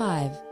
5.